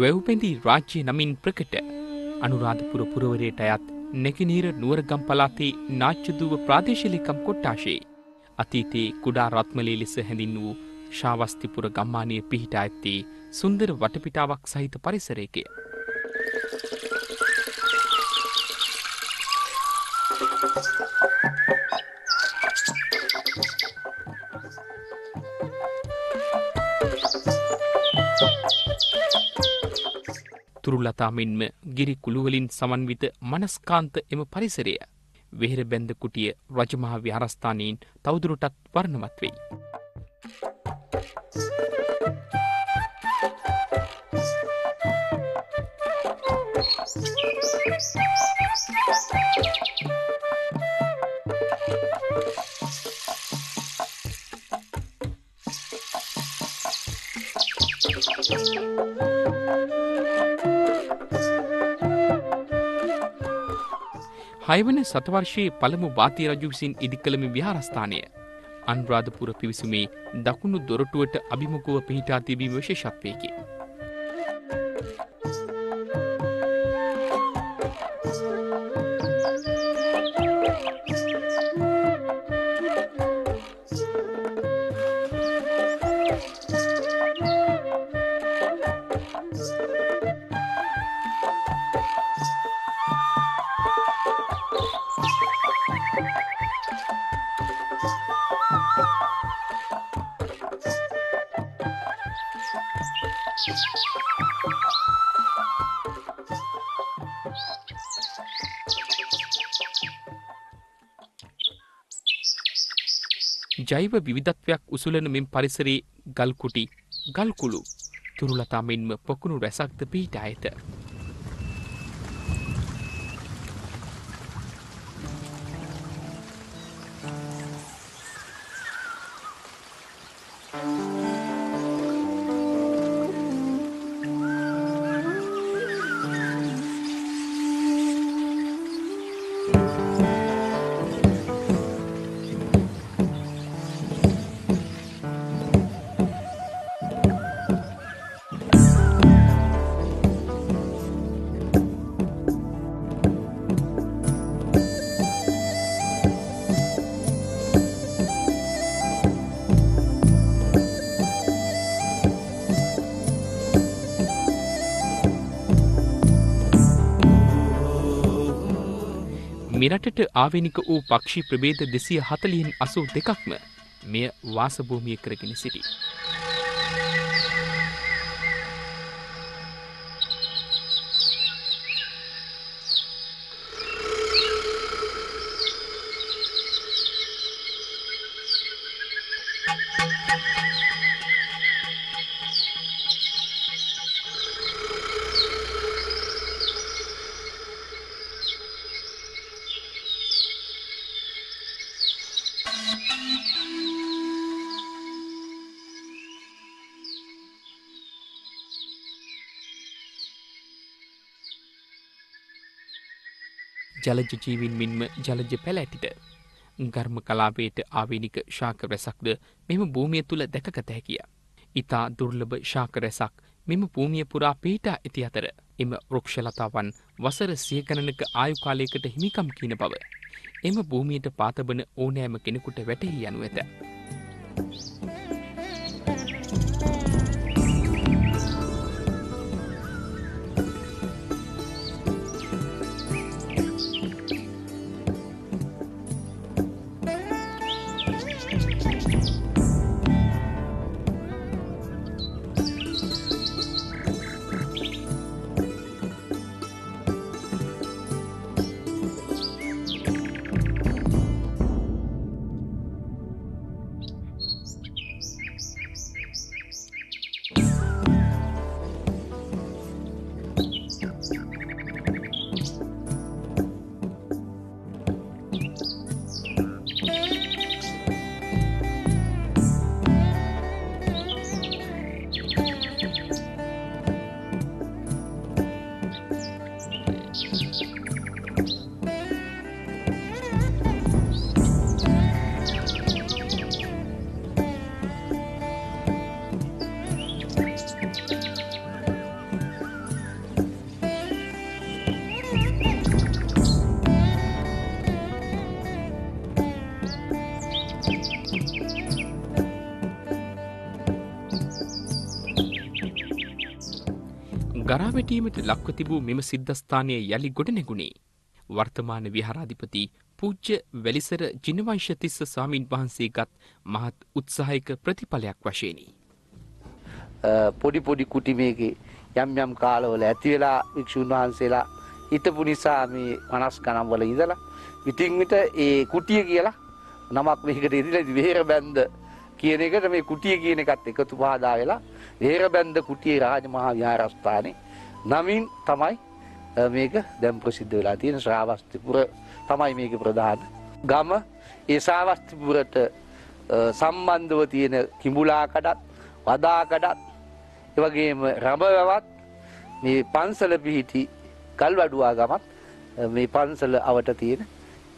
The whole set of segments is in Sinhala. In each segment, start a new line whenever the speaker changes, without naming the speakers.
වැව්පැඳි රාජ්‍ය නමින් ප්‍රකට අනුරාධපුර පුරවරයට අයත් නැකිනීර නුවරගම් පලාතේ නාච්චදුව ප්‍රාදේශලිකම් කොට්ටාශයේ අතීතයේ කුඩා රත්මලේ ලෙස හැඳින් වූ ශාවස්තිපුර ගම්මානය පිහිටා ඇත්තේ සුන්දර වටපිටාවක් සහිත පරිසරයකය. තුරුලතා මෙන්ම ගිරි කුළුවලින් සමන්විත මනස්කාන්ත එම පරිසරය වෙහෙර බැන්ද කුටිය රජමහා විහාරස්ථානයෙන් තවදුරටත් වර්ණවත් වෙයි. හයවන සතවර්ෂයේ පළමු වාතිය රජු විසින් ඉදිකළම විහාරස්ථානය අන්රාධපුර පිවිසුමේ දකුණු දොරටුවට අභිමුකුව පිහිටා තිබීම විශේෂත්වයකි. ජෛව විවිධත්වයක් උසුලන මෙම් පරිසරේ ගල්කුටි ගල්කුළු තුරුලතා මෙන්ම පොකුණු රැසක්ද පිහිට ඇත. මෙරටට ආවෙනික වූ පක්ෂි ප්‍රබේද දෙසිය හතලියෙන් අසූ දෙකක්ම මෙය වාසභූමිය කරගෙන සිටි. ජලජ ජීවින් මෙන්ම ජලජ පැලැටිට ගර්ම කලාපයට ආවේනික ශාක රැසක්ද මෙම භූමිය තුළ දැකගත හැකිය. ඉතා දුර්ලභ ශාක රැසක් මෙම භූමිය පුරා පිහිටා ඇති අතර එම රුක්ෂලතාවන් වසර සියගණනක ආයුකාලයකට හිමිකම් කියන බව. එම භූමියට පාතබන ඕනෑම කෙනෙකුට වැටහි යනු ඇත. ගලාවැටීමට ලක්ව තිබූ මෙම සිද්ධස්ථානය යළි ගොඩනැගුණේ. වර්තමාන විහාරාධිපති පූජ්‍ය වැලිසර ජිනවංශතිස්ස සාමීන් වහන්සේගත් මහත් උත්සාහයක ප්‍රතිඵලයක් වශයෙනි.
පොඩි පොඩි කුටිමේගේ යම් යම් කාලවල ඇතිවෙලා වික්ෂූන් වහන්සේලා හිතපු නිසා මේ මනස් ගණම්වල ඉඳලා විටින් විට ඒ කුටිය කියලා නමක් මේකට ඉදිරිලා විහෙර බැන්ද කියන එකට මේ කුටිය කියන එකත් එකතු පාදා වෙලා විහෙර බැන්ද කුටිය රාජමහා විහාරස්ථානේ නමින් තමයි මේක දැන් ප්‍රසිද්ධ වෙලා තියෙන ශ්‍රාවස්තිපුර තමයි මේක ප්‍රධාන ගම ඒ ශ්‍රාවස්තිපුරට සම්බන්ධව තියෙන කිඹුලාකඩත් වදාකඩත් එවගේම රඹවැවත් මේ පන්සල පිහිටි ගල්වඩුවා ගමත් මේ පන්සල අවට තියෙන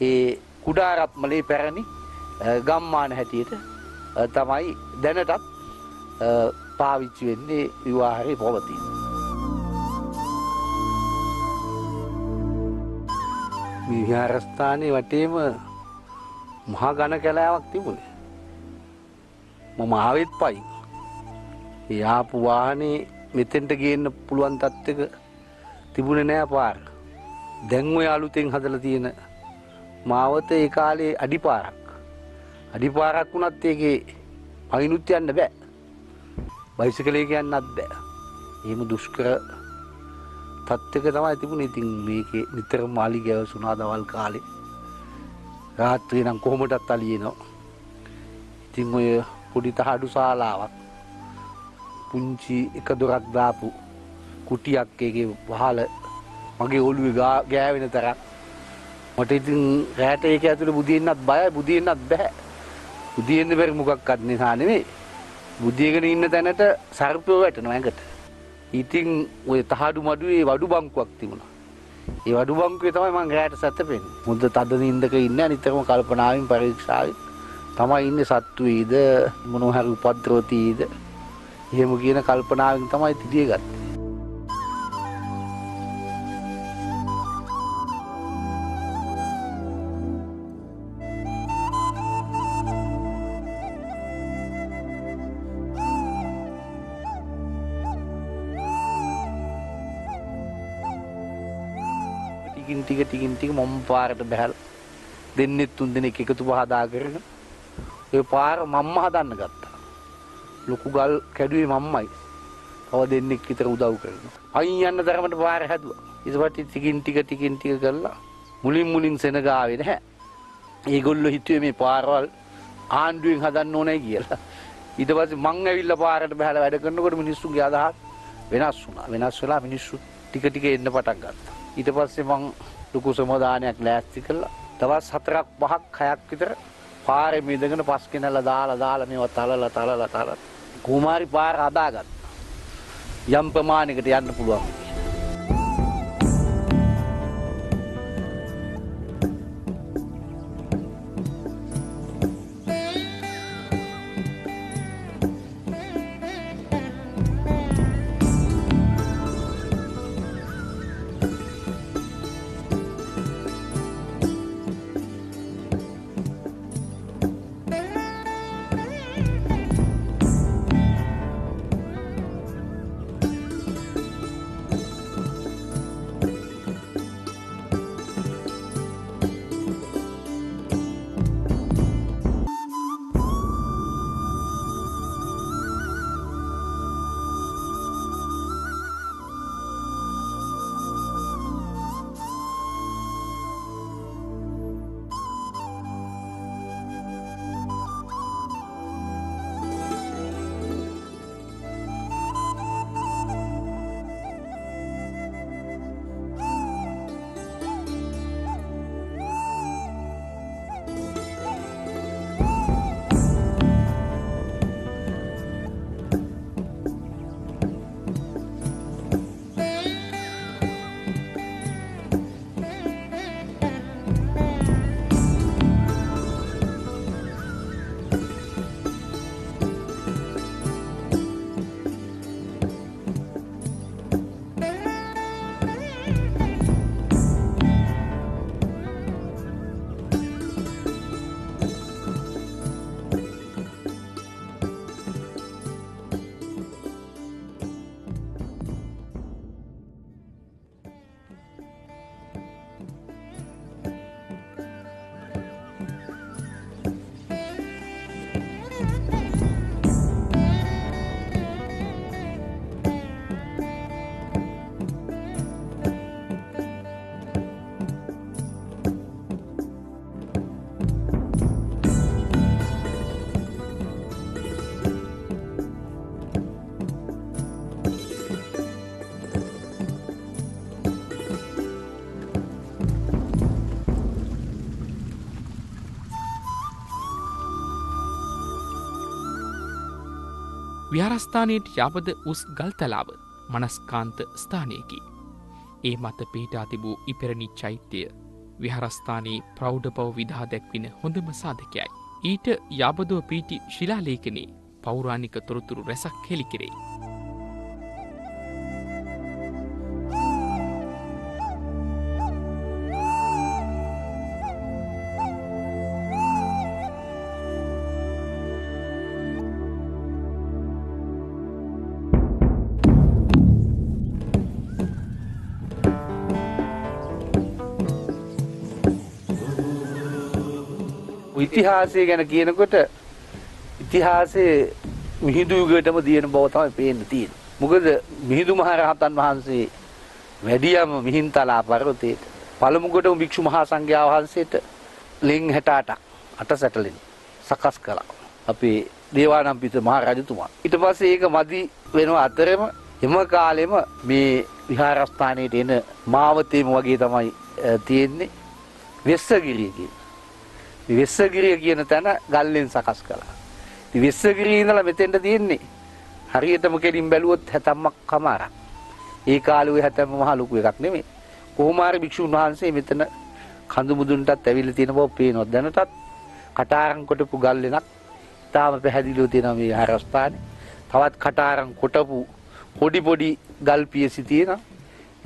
ඒ කුඩාරත්මලේ පැරණි ගම්මාන හැටියට තමයි දැනටත් පාවිච්චි වෙන්නේ විවාහරේ පවතින. විහාරස්ථානයේ වටේම මහා ඝන කැලෑවක් තිබුණේ. මම ආවෙත් පයින්. ඒ ආපු වාහනේ මෙතෙන්ට ගේන්න පුළුවන් තත්ත්වයක තිබුණේ නෑ පාර. දැන් ඔය අලුතෙන් හදලා තියෙන මාවත ඒ කාලේ අඩිපාරක්. අඩිපාරක් වුණත් ඒකේ පයින්ුත් යන්න බෑ. බයිසිකලේ යන්නත් බෑ. එහෙම දුෂ්කර තත්ත්වක තමයි තිබුණේ. ඉතින් මේකේ නිතර මාලි ගැවසුනා දවල් කාලේ. රාත්‍රියේ නම් කොහොමදත් අලියනවා. ඉතින් ඔය පොඩි තහඩු ශාලාවක් පුංචි එක දොරක් දාපු කුටියක් එකේ වහල මගේ ඔළුවේ ගෑවෙන තරම් මට ඉතින් රැට ඒක ඇතුළේ බුදින්නත් බයයි බුදින්නත් බෑ බුදින්න බැරි මොකක්වත් නිසා නෙමෙයි බුදියගෙන ඉන්න තැනට සර්පය වැටෙනවා ඇඟට ඉතින් ඔය තහඩු මඩුවේ වඩු බංකුවක් තිබුණා. ඒ වඩු බංකුවේ තමයි මම රැට සැතපෙන්නේ මුද්ද තද නින්දක ඉන්නේ නිතරම කල්පනාවෙන් පරීක්ෂාවෙන්. තමයි ඉන්නේ සත්තු වේද මොනවා හරි උපද්‍රව තීද එහෙම කියන කල්පනාවෙන් තමයි තිඩිය ගත්තේ. ටික ටිකින් ටික මොම් පාරට බැහැලා දෙන්නෙත් තුන් දෙනෙක් එකතු පහදා කරන ඒ පාර මම්ම හදන්න ගත්තා. ලොකු ගල් කැඩුවේ මම්මයි. තව දෙන්නෙක් විතර උදව් කරනවා. අයින් යන්න තරමට පාර හැදුවා. ඊට පස්සේ ටිකින් ටික ටිකින් ටික කරලා මුලින් මුලින් සෙනග ආවේ නැහැ. ඒගොල්ලෝ හිතුවේ මේ පාරවල් ආණ්ඩුවෙන් හදන්න ඕනේ කියලා. ඊට පස්සේ මං ඇවිල්ලා පාරට බහලා වැඩ කරනකොට මිනිස්සුන්ගේ අදහස් වෙනස් වුණා. වෙනස් වෙලා මිනිස්සු ටික ටික එන්න පටන් ගත්තා. ඊට පස්සේ මං ලොකු සමුදානයක් ලෑස්ති කළා. දවස් හතරක් පහක් හයක් විතර පාරේ මිදගෙන පස් කෙනලා දාලා දාලා මේවා තලලා තලලා තලලා කුමාරි පාර හදාගත්තා. යම් ප්‍රමාණයකට යන්න පුළුවන්.
විහාරස්ථානයට යාපද උස් ගල්තලාව මනස්කාන්ත ස්ථානයකි. ඒ මත පිහිටා තිබූ ඉපෙරණි චෛත්‍යය විහාරස්ථානයේ ප්‍රෞඩ පව් විදහා දැක්වින හොඳම සාධකයයි. ඊට යාබදුව පීටි ශිලාලේකනේ පෞරාණික තොරතුරු රැසක් හෙළිකිරෙයි.
ඉතිහාසය ගැන කියනකොට ඉතිහාසයේ මිහිඳු යුගයටම දියන බව තමයි පේන්න තියෙන්නේ. මොකද මිහිඳු මහරහතන් වහන්සේ වැඩියම මිහින්තලා පර්වතයේ පළමු කොටම භික්ෂු මහා සංඝයා වහන්සේට ලෙන් 68ක් අටසැටලෙන් සකස් කළා. අපේ දේවානම්පිත මහ රජතුමා. ඊට පස්සේ ඒක මදි වෙන අතරෙම එම කාලෙම මේ විහාරස්ථානයට එන මාවතේම වගේ තමයි තියෙන්නේ වෙස්සගිරිය කියන. වෙස්සගිරිය කියන තැන ගල්ලෙන් සකස් කළා. ඉතින් වෙස්සගිරිය ඉඳලා මෙතෙන්ට තියෙන්නේ හරියටම කෙලින් බැලුවොත් හැතම්මක් කමාරක්. ඒ කාලේ ওই හැතම්ම මහ ලොකු එකක් නෙමෙයි. කොහොම හරි භික්ෂුන් වහන්සේ මෙතන කඳු මුදුන්ටත් ඇවිල්ලා තියෙන බව පේනවා. දැනටත් කටාරම් කොටපු ගල් වෙනක් තාම පැහැදිලිව තියෙනවා මේ හරස්ථානේ. තවත් කටාරම් කොටපු පොඩි පොඩි ගල් පියසි තියෙනවා.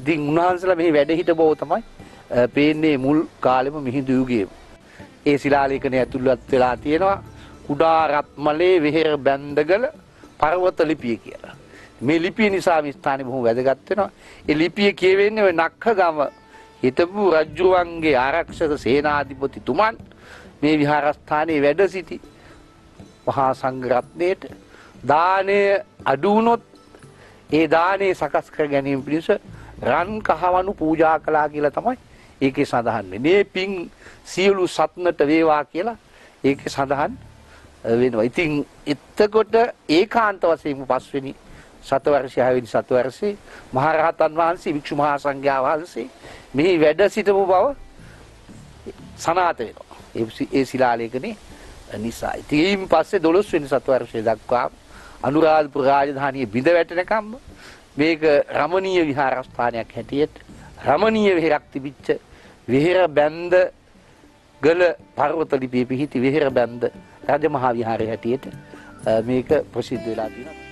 ඉතින් උන්වහන්සේලා මෙහි වැඩ හිට බව තමයි පේන්නේ මුල් කාලෙම මිහිඳු යුගයේ. ඒ ශිලාලේඛනය ඇතුළත් වෙලා තියෙනවා කුඩා රත්මලේ වෙහෙර බැන්දගල පර්වත ලිපිය කියලා. මේ ලිපිය නිසා මේ ස්ථානේ බොහොම වැදගත් වෙනවා. ඒ ලිපිය කියවෙන්නේ ඔය නක්ඛගම හිටපු රජුවන්ගේ ආරක්ෂක සේනාධිපතිතුමන් මේ විහාරස්ථානයේ වැඩ සිටි මහා සංඝ රත්නයේට දානය අඩු වුණොත් ඒ දානේ සකස් කර ගැනීම පිණිස රන් කහවණු පූජා කළා කියලා තමයි ඒකේ සඳහන් වෙන්නේ. මේ පින් සියලු සත්නට වේවා කියලා ඒකේ සඳහන් වෙනවා. ඉතින් එතකොට ඒකාන්ත වශයෙන්ම පස්වෙනි සතවර්ෂය හැවෙනි සතවර්ෂේ මහරහතන් වහන්සේ වික්ෂු මහා සංඝයා වහන්සේ මෙහි වැඩ සිටපු බව සනාත වෙනවා. ඒ ශිලාලේඛනේ නිසා. ඉතින් පස්සේ 12 වෙනි සතවර්ෂය දක්වා අනුරාධපුර රාජධානියේ බිඳ වැටෙනකම් මේක රමණීය විහාරස්ථානයක් හැටියට රමණීය විහෙරක් තිබිච්ච විහෙර බැන්ද ගල පර්වත ලිපියේ පිහිටි විහෙර බැන්ද රජමහා විහාරය හැටියට මේක ප්‍රසිද්ධ වෙලා තියෙනවා.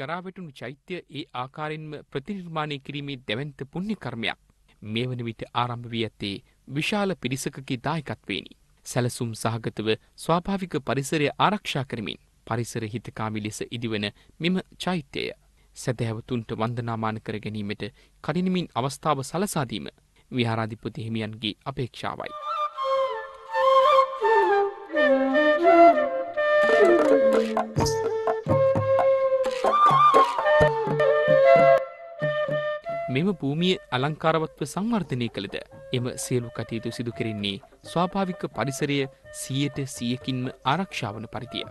ගරාවැටුණු චෛත්‍ය ඒ ආකාරයෙන්ම ප්‍රතිනිර්මාණය කිරීමේ දැවන්ත පුණ්‍ය කර්මයක් මේ වන විට ආරම්භ වී ඇත්තේ විශාල පිරිසකගේ දායකත්වේනි. සැලසුම් සහගතව ස්වාභාවික පරිසරය ආරක්ෂා කරමින් පරිසර හිතකාමි ලෙස ඉදිවන මෙම චෛත්‍යය. සැදැහැවතුන්ට වන්දනාමාන කර ගැනීමට කඩිනමින් අවස්ථාව සලසාදීම විහාරාධිපති හිමියන්ගේ අපේක්ෂාවයි. Thank you. මෙම භූමිය අලංකාරවත්ව සංවර්ධනය කළද එම සියලු කටයුතු සිදු කෙරෙන්නේ ස්වාභාවික පරිසරය සියයට සියකින්ම ආරක්ෂාවන පරිදිය.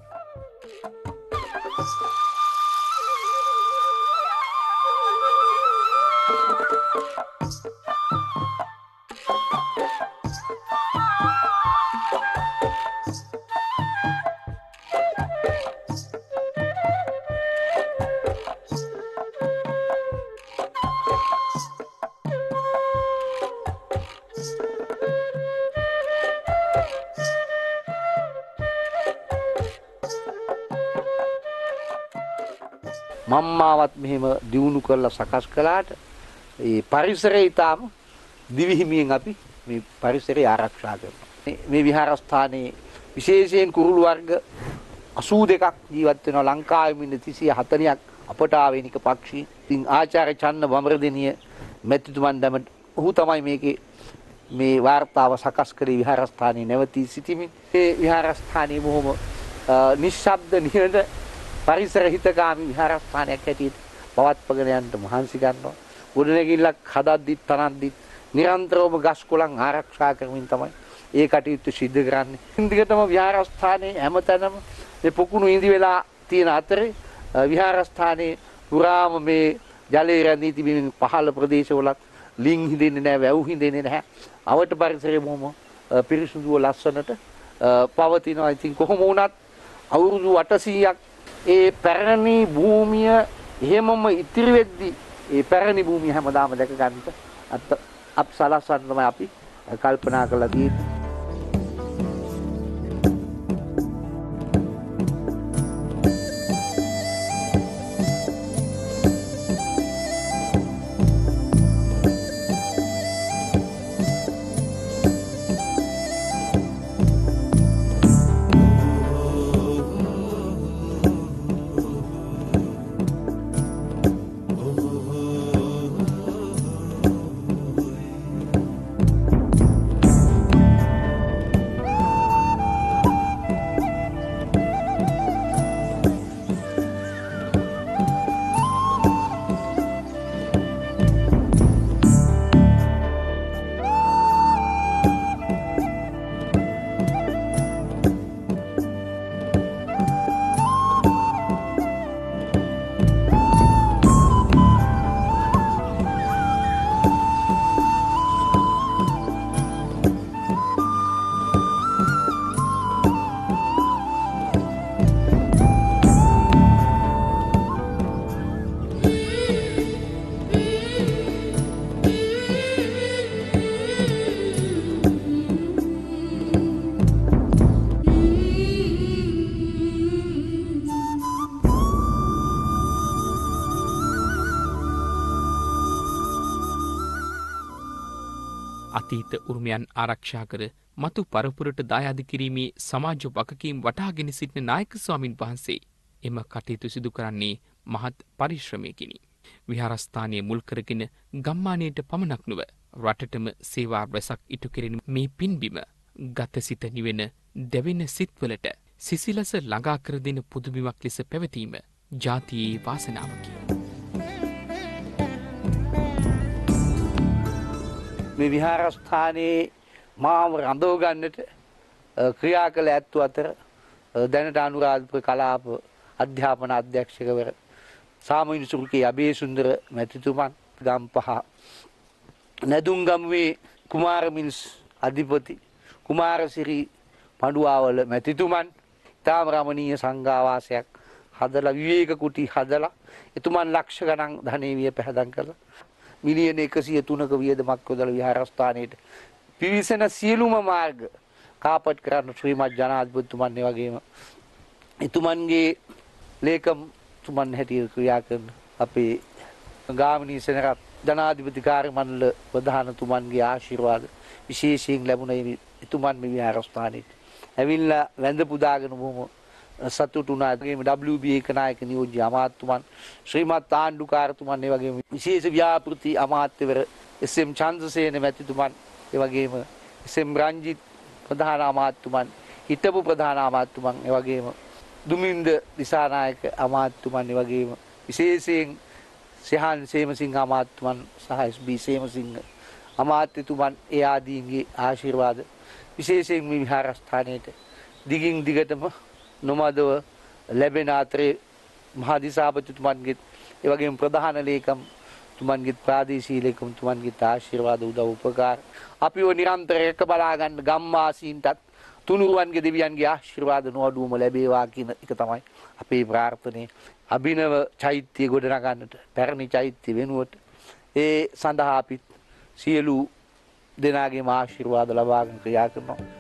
මම්මාවත් මෙහෙම දියුණු කරලා සකස් කළාට ඒ පරිසරය ඊටාම දිවිහිමියෙන් අපි මේ පරිසරය ආරක්ෂා කරනවා.
මේ විහාරස්ථානයේ විශේෂයෙන් කුරුළු වර්ග 82ක් ජීවත් වෙනවා ලංකාවේ ඉන්න 340ක් අපට ආවේනික පක්ෂී. ඉතින් ආචාර්ය චන්න බමරදෙනිය මැතිතුමන් දැම ඔහු තමයි මේකේ මේ වාර්තාව සකස් කරේ විහාරස්ථානයේ නැවතී සිටිමින් ඒ විහාරස්ථානයේ බොහොම නිශ්ශබ්ද නිහඬ පරිසර හිතකාමී විහාරස්ථානයක් හැටියට පවත්වගෙන යන්න මහන්සි ගන්නවා. ගොඩනැගිල්ලක් හදද්දිත් තනද්දිත් නිරන්තරවම ගස් කොළන් ආරක්ෂා කරමින් තමයි ඒ කටයුතු සිද්ධ කරන්නේ. ඉන්දිකටම විහාරස්ථානයේ හැමතැනම මේ පොකුණු ඉඳි වෙලා තියෙන අතරේ විහාරස්ථානයේ පුරාම මේ ජලය රැඳී තිබෙන පහළ ප්‍රදේශවලත් ලිං හිඳෙන්නේ නැහැ, වැව් හිඳෙන්නේ නැහැ. අවට පරිසරය බොහොම පිරිසුදුව ලස්සනට පවතිනවා. ඉතින් කොහොම වුණත් අවුරුදු 800ක් ඒ පැරණි භූමිය එහෙමම ඉතිරි වෙද්දී ඒ පැරණි භූමිය හැමදාම දැක ගන්නට අප සලස්වන්න තමයි අපි කල්පනා කරලා තියෙන්නේ.
අතීත උරුමයන් ආරක්ෂා කර මතු පරපුරට දායාද කිරීමේ සමාජ වකකීම් වටාගෙන සිටින නායක ස්වාමින් වහන්සේ එම කටයුතු සිදු කරන්නේ මහත් පරිශ්‍රමයකිනි. විහාරස්ථානය මුල් කරගෙන ගම්මානයට පමණක් නොව රටටම සේවා රැසක් ඉටු කෙරෙන මේ පින්බිම ගත සිත නිවෙන දැවෙන සිත්වලට සිසිලස ළඟා කර දෙන පුදුබිමක් ලෙස පැවතීම ජාතියේ වාසනාවකි.
මේ විහාරස්ථානයේ මාව රඳව ගන්නට ක්‍රියා කළ ඇත්තු අතර දැනට අනුරාධපුර කලාප අධ්‍යාපන අධ්‍යක්ෂකවර සාමයිනිසුරුකේ අබේසුන්දර මැතිතුමන් ගම්පහ නැදුම්ගම්වේ කුමාරමිනිස් අධිපති කුමාරසිරි පඩුවාවල මැතිතුමන්. තාම රමණීය සංඝාවාසයක්. හදලා විවේක කුටි හදලා එතුමන් ලක්ෂ ගණන් ධනෙ විය පැහැදම් කළා. මිලියන 103ක වියදමක් යොදලා විහාරස්ථානයේට. පිවිසෙන සියලුම මාර්ග කාපට් කරන්න ශ්‍රීමත් ජනාධිපතිතුමන් ඒ වගේම එතුමන්ගේ ලේකම් තුමන් හැටියට ක්‍රියා කරන අපේ ගාමිණී සෙනරත් ජනාධිපති කාර්ය මණ්ඩල ප්‍රධානතුමන්ගේ ආශිර්වාද විශේෂයෙන් ලැබුණ එතුමන් මේ විහාරස්ථානයේ ඇවිල්ලා වැඳ පුදාගෙන බොහොම සතුටුනා වගේම WB ඒකනායක නියෝජ්‍ය අමාත්‍යතුමන් ශ්‍රීමත් ආණ්ඩුකාරතුමන් ඒ වගේම විශේෂ ව්‍යාපෘති අමාත්‍යවර එස්.එම්. චන්ද්‍රසේන මැතිතුමන් ඒ වගේම එස්.එම්. රංජිත් ප්‍රධාන අමාත්‍යතුමන් හිටපු ප්‍රධාන අමාත්‍යතුමන් ඒ වගේම දුමින්ද දිසානායක අමාත්‍යතුමන් ඒ වගේම විශේෂයෙන් සහන් සේමසිංහ අමාත්‍යතුමන් සහ එස්.බී. සේමසිංහ අමාත්‍යතුමන් ඒ ආදීන්ගේ ආශිර්වාද විශේෂයෙන් මේ විහාරස්ථානයේට දිගින් දිගටම නොමදව ලැබෙන අතරේ මහදිසාපතිතුමන්ගෙත් ඒ වගේම ප්‍රධාන ලේකම් තුමන්ගෙත් ප්‍රාදේශීය ලේකම් තුමන්ගෙත් ආශිර්වාද උදව් උපකාර අපිව නිරන්තරයෙන් එක බලා ගන්න ගම්වාසීන්ටත් තුනුරුවන්ගේ දෙවියන්ගේ ආශිර්වාද නොඅඩුවම ලැබේවා කියන එක තමයි අපේ ප්‍රාර්ථනාව. අභිනව චෛත්‍ය ගොඩනගන්නට පැරණි චෛත්‍ය වෙනුවට ඒ සඳහා අපි සියලු දෙනාගේම ආශිර්වාද ලබාගෙන ක්‍රියා කරනවා.